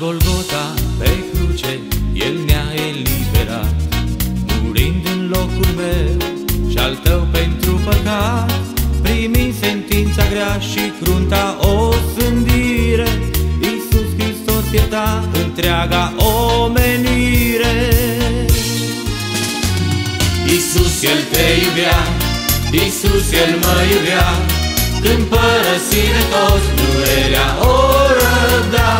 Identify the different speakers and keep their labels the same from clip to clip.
Speaker 1: Golgota, pe cruce, El ne-a eliberat, murind în locul meu și al tău pentru păcat, primind sentința grea și crunta o sândire, Iisus Hristos ierta întreaga omenire. Iisus, El te iubea, Iisus, El mă iubea, când părăsire toți durerea o răbda,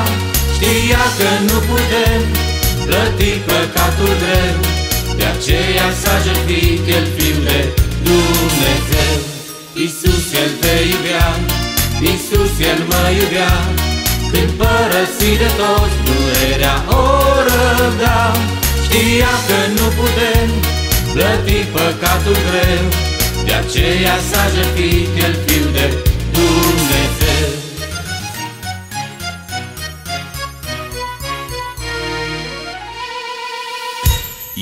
Speaker 1: Știa că nu putem plăti păcatul greu. De aceea s-a jertfit El fiu de Dumnezeu. Iisus El te iubea, Iisus El mă iubea. Când părăsit de toți durerea o răbda. Știa că nu putem plăti păcatul greu. De aceea s-a jertfit El fiu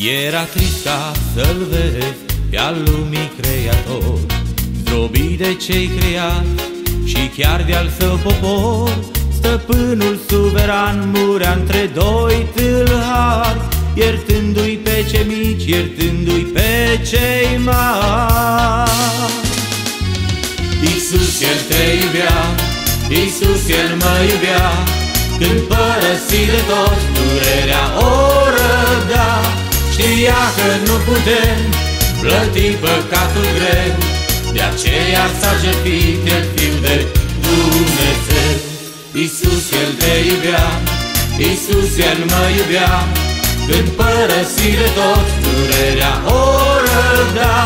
Speaker 1: Era trist ca să-L vezi pe-al lumii creator. Zdrobit de cei creați și chiar de-al său popor Stăpânul suveran murea între doi tâlhari Iertându-i pe cei mici, iertându-i pe cei mari. Iisus El te iubea, Iisus El mă iubea Când părăsit de toți durerea o răbda Știa că nu putem plăti păcatul greu. De aceea s-a jertfit El fiu de Dumnezeu. Iisus El te iubea, Iisus El mă iubea. Când părăsit de toți durerea o răbda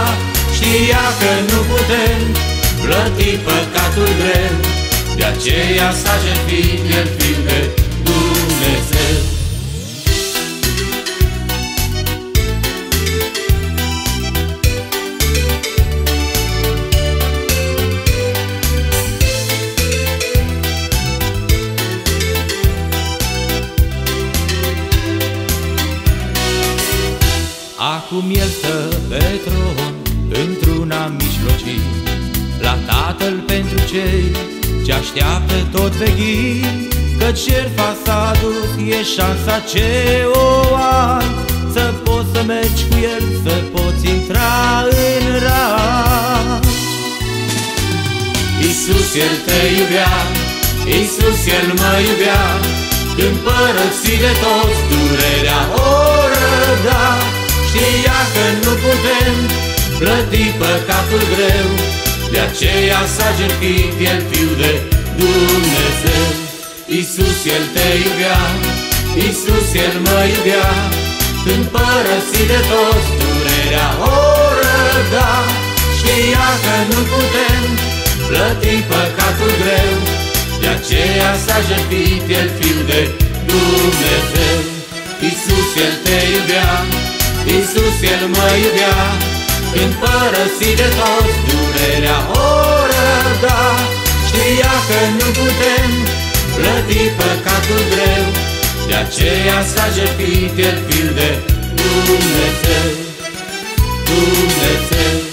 Speaker 1: Știa că nu putem plăti păcatul greu. De aceea s-a jertfit El fiu de Dumnezeu Acum el stă pe tron într-una mijlocii. La Tatăl pentru cei ce așteaptă tot veghii Căci șerfa s-a dus, e șansa ce o ai. Să poți să mergi cu el, să poți intra în rai Iisus El te iubea, Iisus El mă iubea Când părăsit de toți durerea o răbda Știa că nu putem plăti păcatul greu. De aceea s-a jertfit El fiu de Dumnezeu. Iisus El te iubea, Iisus El mă iubea. Când părăsit de toți durerea o răbda Știa că nu putem plăti păcatul greu. De aceea s-a jertfit El fiu de Dumnezeu El mă iubea Când părăsit de toți durerea o răbda. Știa că nu putem plăti păcatul greu De aceea s-a jertfit El fiu de Dumnezeu. Dumnezeu